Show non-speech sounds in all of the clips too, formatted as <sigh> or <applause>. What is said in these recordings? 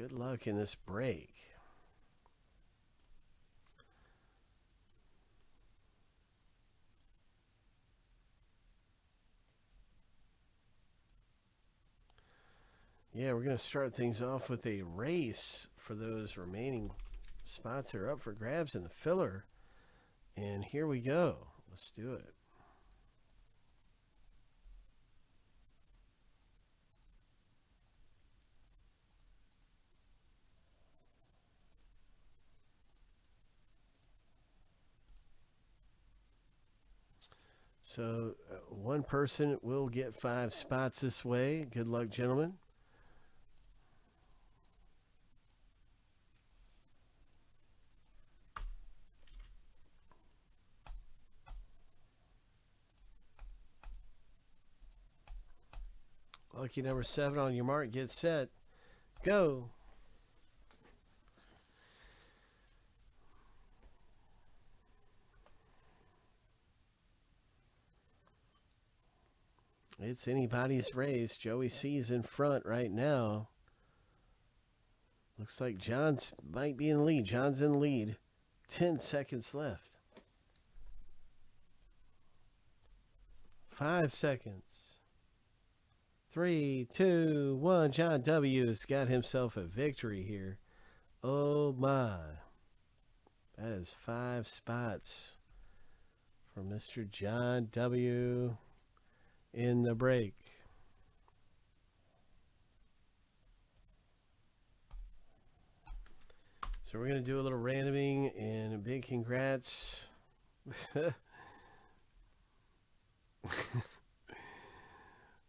Good luck in this break. Yeah, we're going to start things off with a race for those remaining spots that are up for grabs in the filler. And here we go. Let's do it. So uh, one person will get five spots this way. Good luck, gentlemen. Lucky number seven on your mark. Get set. Go. It's anybody's race. Joey C's in front right now. Looks like John's might be in lead. John's in lead. 10 seconds left. Five seconds. Three, two, one. John W. has got himself a victory here. Oh my. That is five spots for Mr. John W in the break. So we're going to do a little randoming and a big congrats. <laughs>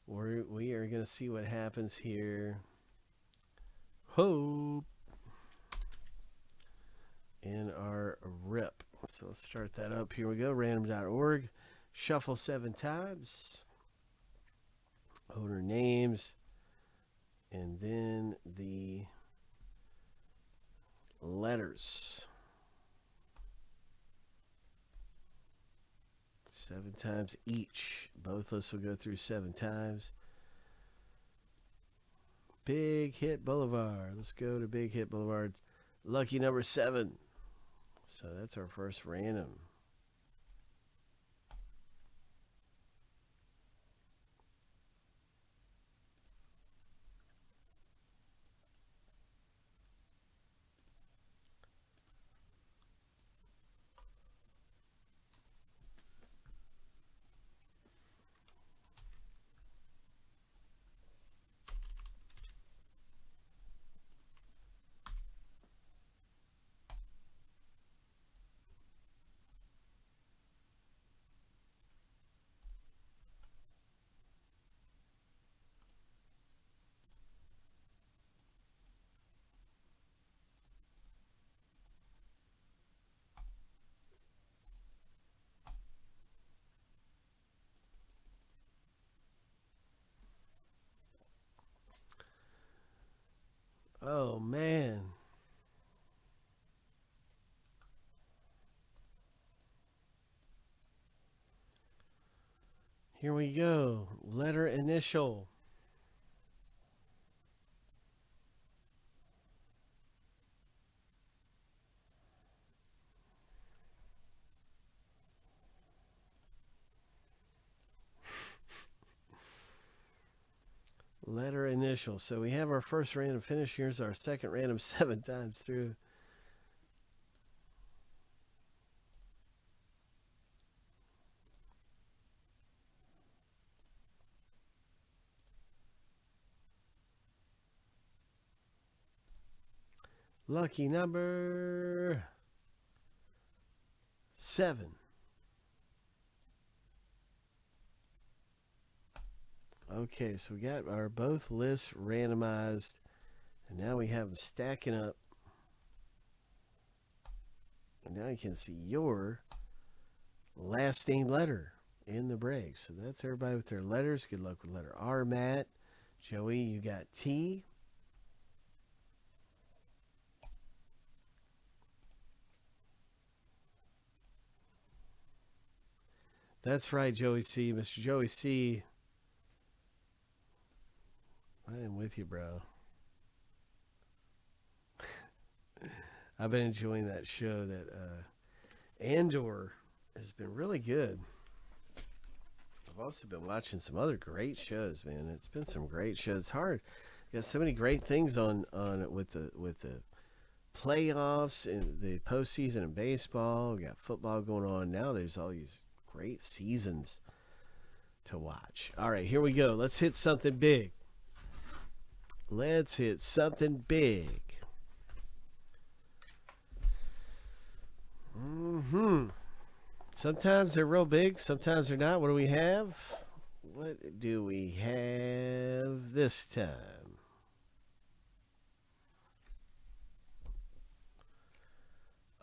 we're, we are going to see what happens here. Hope in our rip. So let's start that up. Here we go. Random.org. Shuffle seven times owner names, and then the letters. Seven times each. Both of us will go through seven times. Big Hit Boulevard. Let's go to Big Hit Boulevard. Lucky number seven. So that's our first random. Oh, man. Here we go. Letter initial. Letter initial. So we have our first random finish. Here's our second random <laughs> seven times through. Lucky number seven. Okay, so we got our both lists randomized, and now we have them stacking up. And now you can see your last name letter in the break. So that's everybody with their letters. Good luck with letter R, Matt. Joey, you got T. That's right, Joey C. Mr. Joey C I am with you, bro. <laughs> I've been enjoying that show. That uh, Andor has been really good. I've also been watching some other great shows, man. It's been some great shows. It's hard. Got so many great things on on with the with the playoffs and the postseason in baseball. We got football going on now. There's all these great seasons to watch. All right, here we go. Let's hit something big. Let's hit something big. Mm-hmm. Sometimes they're real big. Sometimes they're not. What do we have? What do we have this time?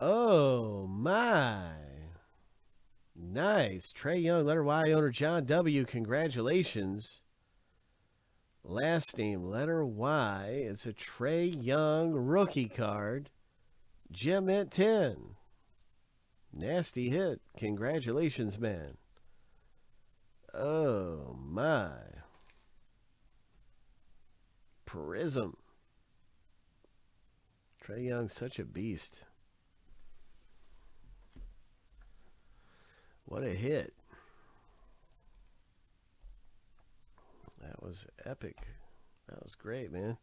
Oh my. Nice. Trae Young, letter Y owner John W. Congratulations. Last name, letter Y. It's a Trae Young rookie card. Gem at 10. Nasty hit. Congratulations, man. Oh, my. Prizm. Trae Young, such a beast. What a hit. That was epic. That was great, man.